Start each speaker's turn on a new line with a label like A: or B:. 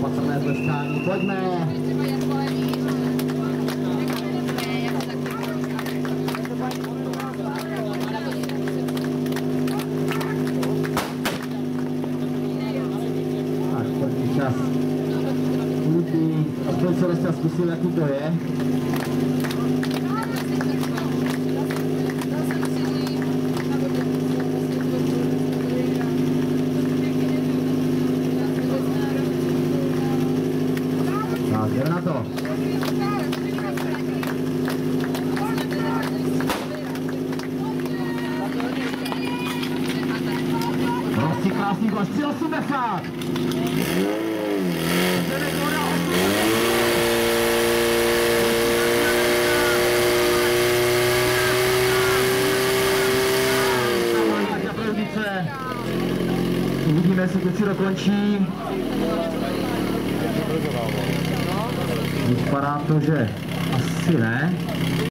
A: Opatrné tleskání, pojďme! Tak, první čas. Kluky, aspoň se zkusil, jaký to je. Jdeme na to. Prostě krásný gol, 380. Uvidíme, jestli kluci dokončí. Vypadá to, že asi ne.